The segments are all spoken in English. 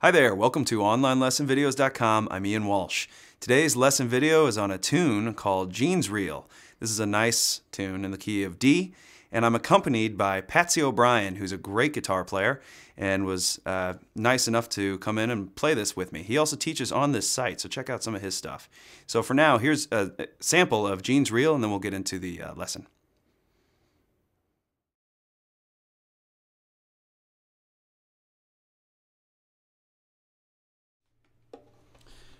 Hi there, welcome to OnlineLessonVideos.com. I'm Ian Walsh. Today's lesson video is on a tune called Jeans Reel. This is a nice tune in the key of D, and I'm accompanied by Patsy O'Brien, who's a great guitar player and was uh, nice enough to come in and play this with me. He also teaches on this site, so check out some of his stuff. So for now, here's a sample of Jeans Reel, and then we'll get into the uh, lesson.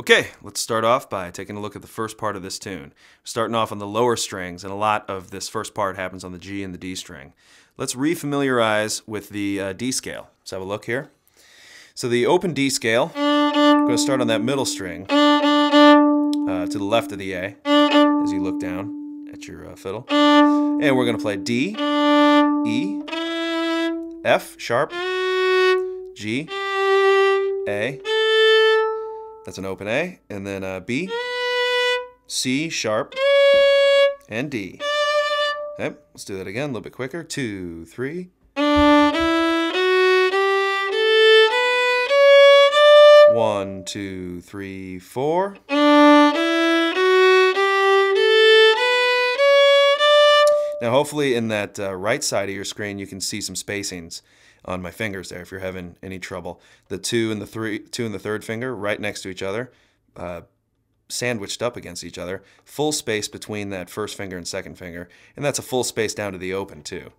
Okay, let's start off by taking a look at the first part of this tune. Starting off on the lower strings, and a lot of this first part happens on the G and the D string. Let's refamiliarize with the uh, D scale. Let's have a look here. So the open D scale, I'm going to start on that middle string uh, to the left of the A as you look down at your uh, fiddle. And we're going to play D, E, F sharp, G, A, that's an open A. And then uh, B, C sharp, and D. Okay, let's do that again a little bit quicker. Two, three. One, two, three, four. Hopefully in that uh, right side of your screen you can see some spacings on my fingers there if you're having any trouble. The two and the three, two and the third finger right next to each other, uh, sandwiched up against each other, full space between that first finger and second finger, and that's a full space down to the open too.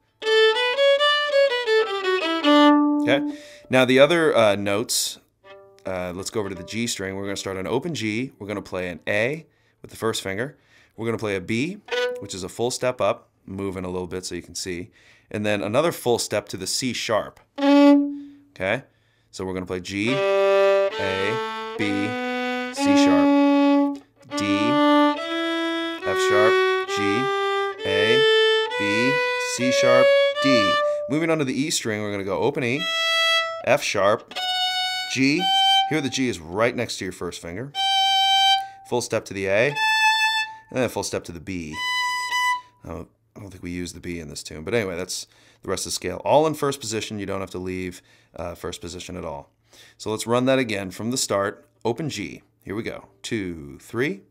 Okay, now the other uh, notes, uh, let's go over to the G string. We're going to start on open G. We're going to play an A with the first finger. We're going to play a B, which is a full step up, moving a little bit so you can see and then another full step to the C sharp. Okay? So we're going to play G, A, B, C sharp, D, F sharp, G, A, B, C sharp, D. Moving on to the E string, we're going to go open E, F sharp, G. Here the G is right next to your first finger. Full step to the A, and then full step to the B. I don't think we use the B in this tune, but anyway, that's the rest of the scale. All in first position. You don't have to leave uh, first position at all. So let's run that again from the start. Open G. Here we go. Two, three.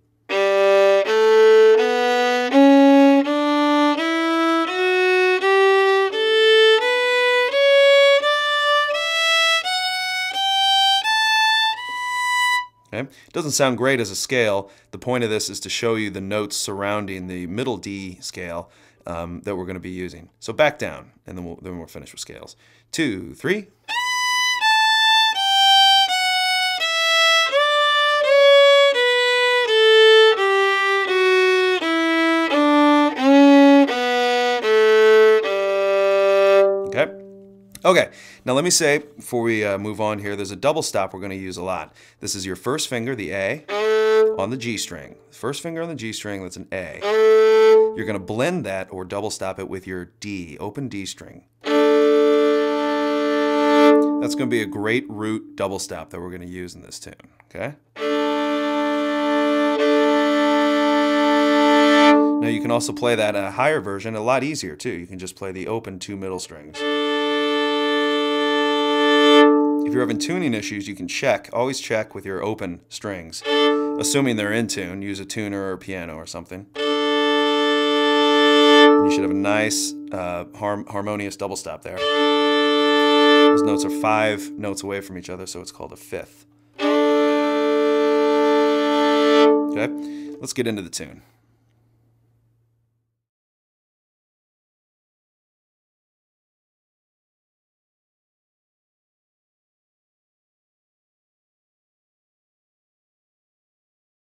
Okay? It doesn't sound great as a scale. The point of this is to show you the notes surrounding the middle D scale um, that we're going to be using. So back down, and then we'll, then we'll finish with scales. Two, three. Okay. Okay, now let me say before we uh, move on here, there's a double stop we're going to use a lot. This is your first finger, the A, on the G string. First finger on the G string, that's an A. You're going to blend that or double stop it with your D, open D string. That's going to be a great root double stop that we're going to use in this tune, okay? Now you can also play that a higher version a lot easier too. You can just play the open two middle strings. If you're having tuning issues, you can check, always check with your open strings. Assuming they're in tune, use a tuner or a piano or something. Nice uh, harm harmonious double stop there. Those notes are five notes away from each other, so it's called a fifth. Okay, let's get into the tune.